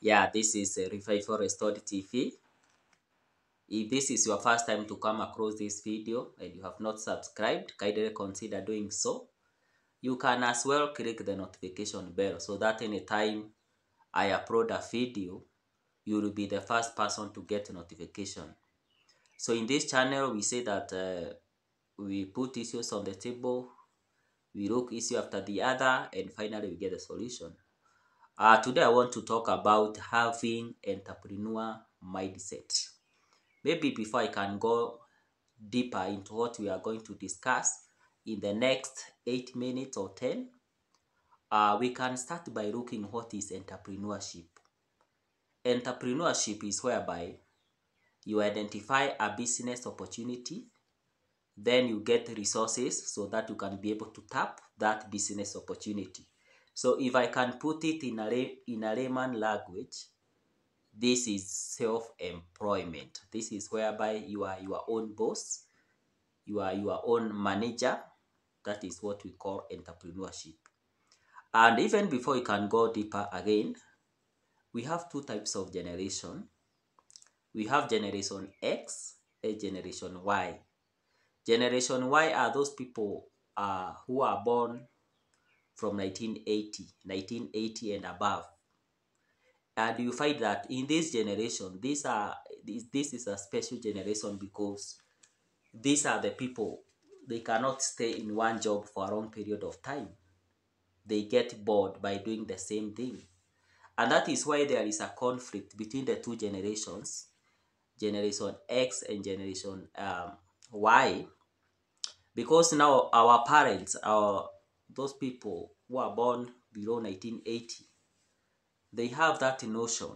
Yeah, this is uh, Revival Restored TV. If this is your first time to come across this video and you have not subscribed, kindly consider doing so. You can as well click the notification bell so that anytime I upload a video, you will be the first person to get notification. So in this channel, we say that uh, we put issues on the table, we look issue after the other, and finally we get a solution. Uh, today I want to talk about having entrepreneur mindset. Maybe before I can go deeper into what we are going to discuss in the next 8 minutes or 10, uh, we can start by looking what is entrepreneurship. Entrepreneurship is whereby you identify a business opportunity, then you get resources so that you can be able to tap that business opportunity. So if I can put it in a, in a layman language, this is self-employment. This is whereby you are your own boss, you are your own manager. That is what we call entrepreneurship. And even before you can go deeper again, we have two types of generation. We have generation X and generation Y. Generation Y are those people uh, who are born from 1980, 1980 and above. And you find that in this generation, these are this, this is a special generation because these are the people they cannot stay in one job for a long period of time. They get bored by doing the same thing. And that is why there is a conflict between the two generations, generation X and generation um, Y, because now our parents, our those people who are born below 1980, they have that notion.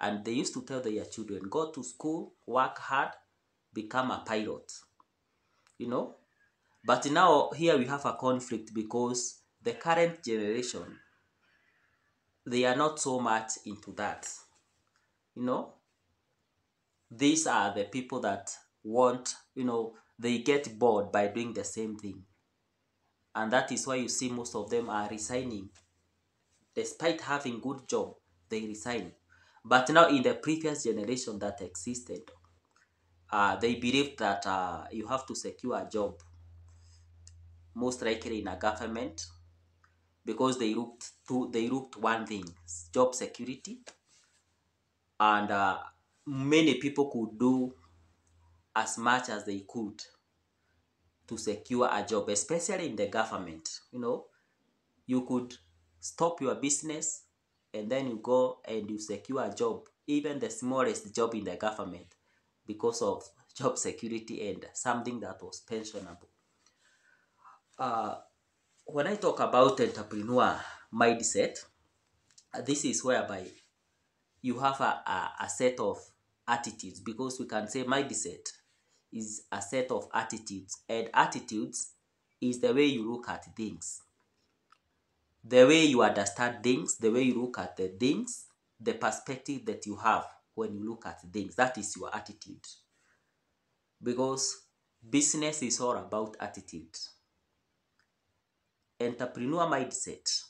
And they used to tell their children, go to school, work hard, become a pilot. You know? But now here we have a conflict because the current generation, they are not so much into that. You know? These are the people that want, you know, they get bored by doing the same thing and that is why you see most of them are resigning. Despite having good job they resign. But now in the previous generation that existed uh, they believed that uh, you have to secure a job most likely in a government because they looked to they looked one thing job security. And uh, many people could do as much as they could to secure a job, especially in the government. You know, you could stop your business and then you go and you secure a job, even the smallest job in the government, because of job security and something that was pensionable. Uh, when I talk about entrepreneur mindset, this is whereby you have a, a, a set of attitudes because we can say mindset is a set of attitudes and attitudes is the way you look at things. The way you understand things the way you look at the things the perspective that you have when you look at things. That is your attitude. Because business is all about attitude. Entrepreneur mindset.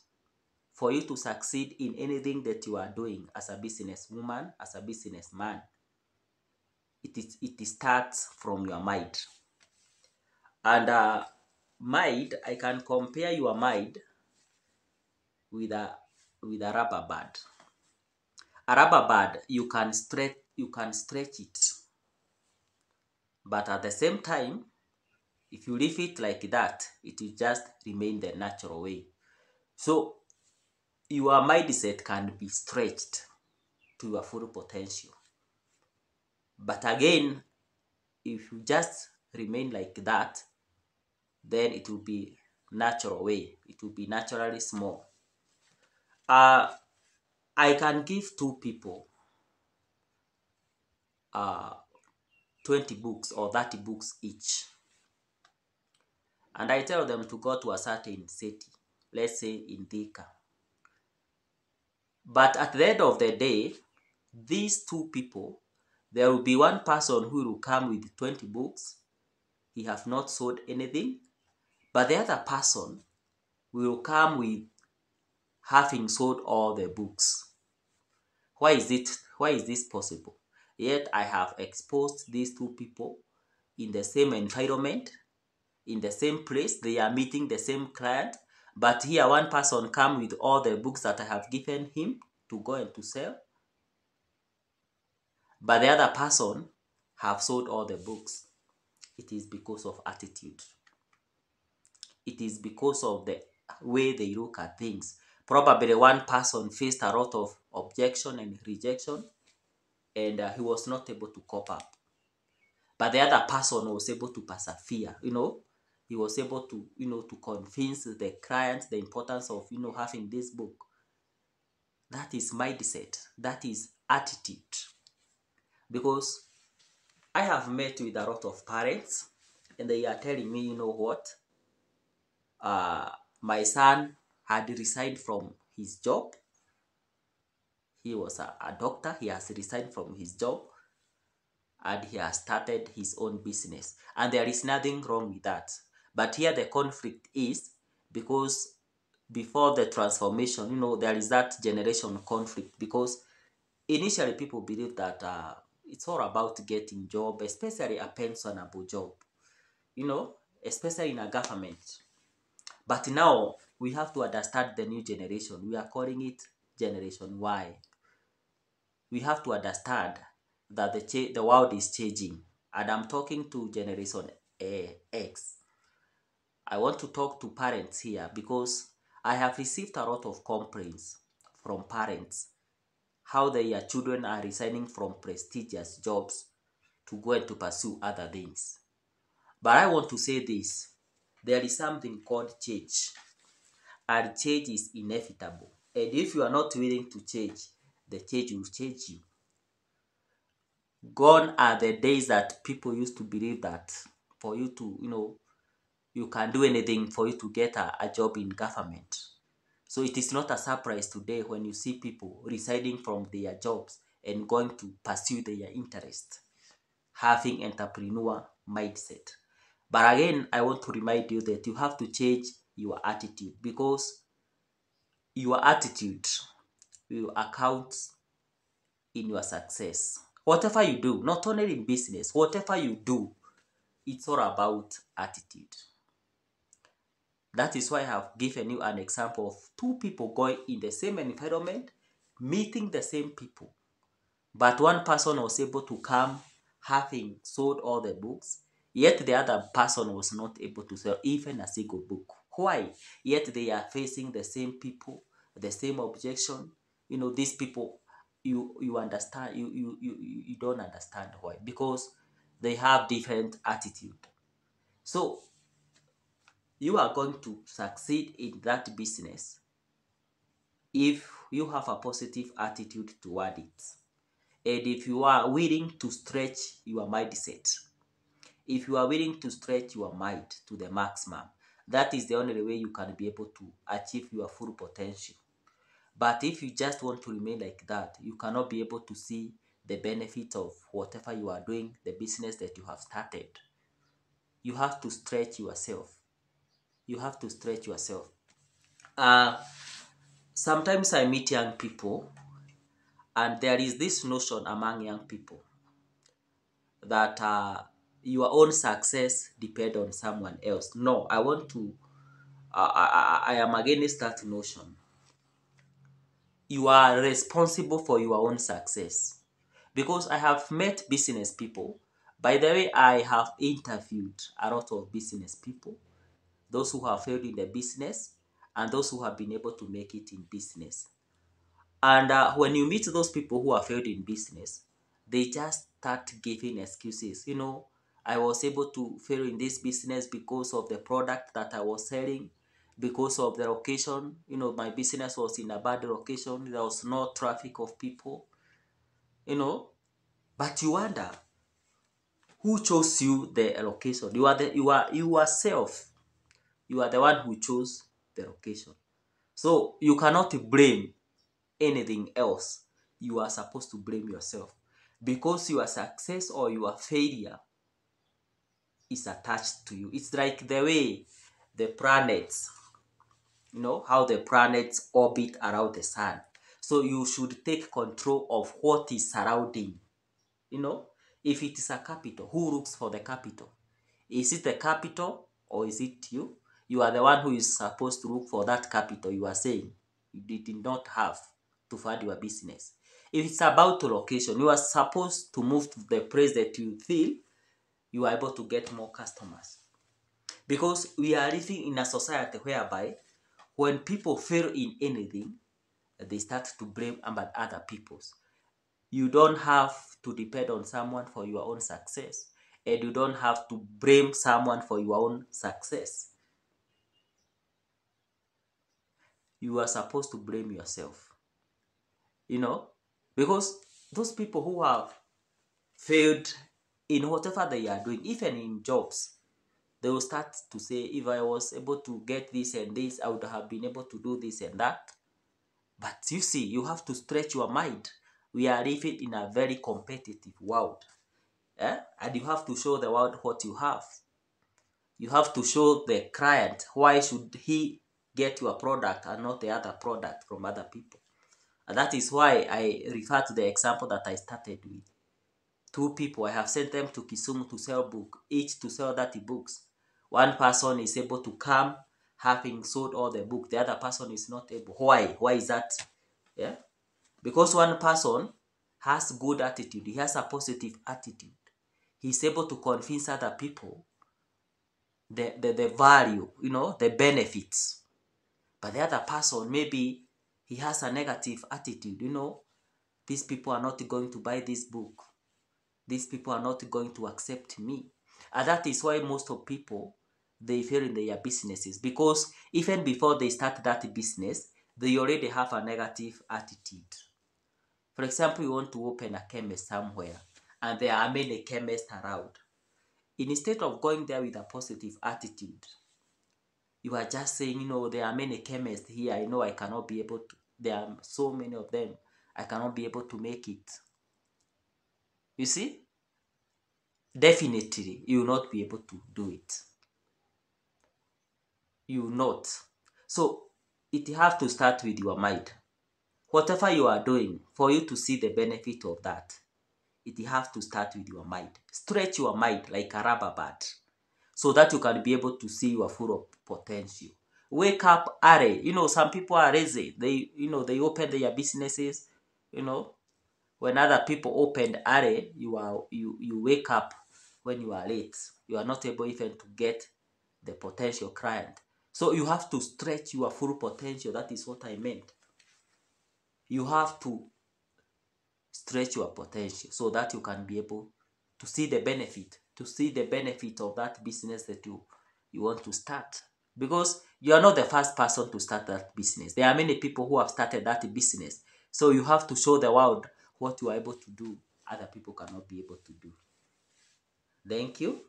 For you to succeed in anything that you are doing as a businesswoman as a businessman it is it starts from your mind. And uh, mind i can compare your mind with a with a rubber band. A rubber band you can stretch you can stretch it. But at the same time if you leave it like that it will just remain the natural way. So your mindset can be stretched to your full potential but again, if you just remain like that, then it will be natural way. It will be naturally small. Uh, I can give two people uh, 20 books or 30 books each. And I tell them to go to a certain city, let's say in Thika. But at the end of the day, these two people there will be one person who will come with 20 books. He have not sold anything. But the other person will come with having sold all the books. Why is it why is this possible? Yet I have exposed these two people in the same environment, in the same place, they are meeting the same client, but here one person come with all the books that I have given him to go and to sell. But the other person have sold all the books. It is because of attitude. It is because of the way they look at things. Probably one person faced a lot of objection and rejection, and uh, he was not able to cope up. But the other person was able to persevere, you know, he was able to, you know, to convince the client the importance of, you know, having this book. That is mindset. That is attitude. Because I have met with a lot of parents and they are telling me, you know what? Uh, my son had resigned from his job. He was a, a doctor. He has resigned from his job and he has started his own business. And there is nothing wrong with that. But here the conflict is because before the transformation, you know, there is that generation conflict because initially people believe that uh, it's all about getting job, especially a pensionable job, you know, especially in a government. But now we have to understand the new generation. We are calling it Generation Y. We have to understand that the the world is changing, and I'm talking to Generation A- X. I want to talk to parents here because I have received a lot of complaints from parents how their children are resigning from prestigious jobs to go and to pursue other things. But I want to say this there is something called change, and change is inevitable. And if you are not willing to change, the change will change you. Gone are the days that people used to believe that for you to, you know, you can do anything for you to get a, a job in government. So it is not a surprise today when you see people resigning from their jobs and going to pursue their interest, having entrepreneur mindset. But again, I want to remind you that you have to change your attitude because your attitude will account in your success. Whatever you do, not only in business, whatever you do, it's all about attitude. That is why I have given you an example of two people going in the same environment, meeting the same people. But one person was able to come having sold all the books, yet the other person was not able to sell even a single book. Why? Yet they are facing the same people, the same objection. You know, these people, you you understand, you you you, you don't understand why because they have different attitude. So you are going to succeed in that business if you have a positive attitude toward it. And if you are willing to stretch your mindset if you are willing to stretch your mind to the maximum that is the only way you can be able to achieve your full potential. But if you just want to remain like that you cannot be able to see the benefit of whatever you are doing the business that you have started. You have to stretch yourself you have to stretch yourself. Uh, sometimes I meet young people, and there is this notion among young people that uh, your own success depend on someone else. No, I want to. Uh, I, I am against that notion. You are responsible for your own success because I have met business people. By the way, I have interviewed a lot of business people those who have failed in the business, and those who have been able to make it in business. And uh, when you meet those people who have failed in business, they just start giving excuses. You know, I was able to fail in this business because of the product that I was selling, because of the location. You know, my business was in a bad location, there was no traffic of people, you know. But you wonder who chose you the location? You are the you are you yourself you are the one who chose the location. So you cannot blame anything else. You are supposed to blame yourself because your success or your failure is attached to you. It's like the way the planets you know, how the planets orbit around the sun. So you should take control of what is surrounding. You know, if it is a capital, who looks for the capital? Is it the capital or is it you? You are the one who is supposed to look for that capital you are saying you did not have to fund your business. If it's about location, you are supposed to move to the place that you feel you are able to get more customers. Because we are living in a society whereby when people fail in anything, they start to blame about other people's. You don't have to depend on someone for your own success, and you don't have to blame someone for your own success. You are supposed to blame yourself. You know, because those people who have failed in whatever they are doing, even in jobs, they will start to say, if I was able to get this and this, I would have been able to do this and that. But you see, you have to stretch your mind. We are living in a very competitive world. Eh? And you have to show the world what you have. You have to show the client why should he get your product and not the other product from other people. And that is why I refer to the example that I started with. Two people, I have sent them to Kisumu to sell book, each to sell 30 books. One person is able to come having sold all the book. The other person is not able. Why? Why is that? Yeah. Because one person has good attitude. He has a positive attitude. He's able to convince other people the, the, the value, you know, the benefits. But the other person, maybe he has a negative attitude, you know, these people are not going to buy this book. These people are not going to accept me. And that is why most of people they fail in their businesses because even before they start that business, they already have a negative attitude. For example, you want to open a chemist somewhere and there are many chemists around. Instead of going there with a positive attitude, you are just saying, you know, there are many chemists here. I know I cannot be able to, there are so many of them. I cannot be able to make it. You see? Definitely, you will not be able to do it you will not. So it have to start with your mind. Whatever you are doing, for you to see the benefit of that, it have to start with your mind. Stretch your mind like a rubber band so that you can be able to see your full potential. Wake up early. You know, some people are lazy. They, you know, they open their businesses, you know. When other people opened early, you are you you wake up when you are late. You are not able even to get the potential client. So you have to stretch your full potential. That is what I meant. You have to stretch your potential so that you can be able to see the benefit, to see the benefit of that business that you, you want to start. Because you are not the first person to start that business. There are many people who have started that business. So you have to show the world what you are able to do, other people cannot be able to do. Thank you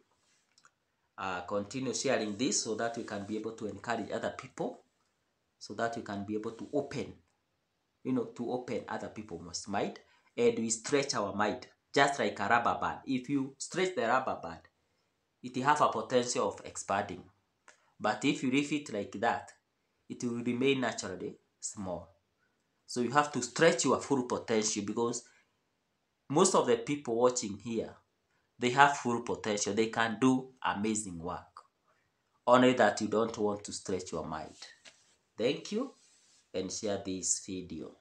uh, continue sharing this so that we can be able to encourage other people so that we can be able to open you know to open other people's mind and we stretch our mind just like a rubber band if you stretch the rubber band it have a potential of expanding but if you leave it like that it will remain naturally small so you have to stretch your full potential because most of the people watching here they have full potential. They can do amazing work. Only that you don't want to stretch your mind. Thank you and share this video.